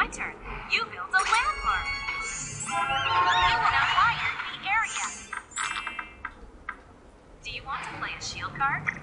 my turn. You build a landmark. You will acquire the area. Do you want to play a shield card?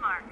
mark.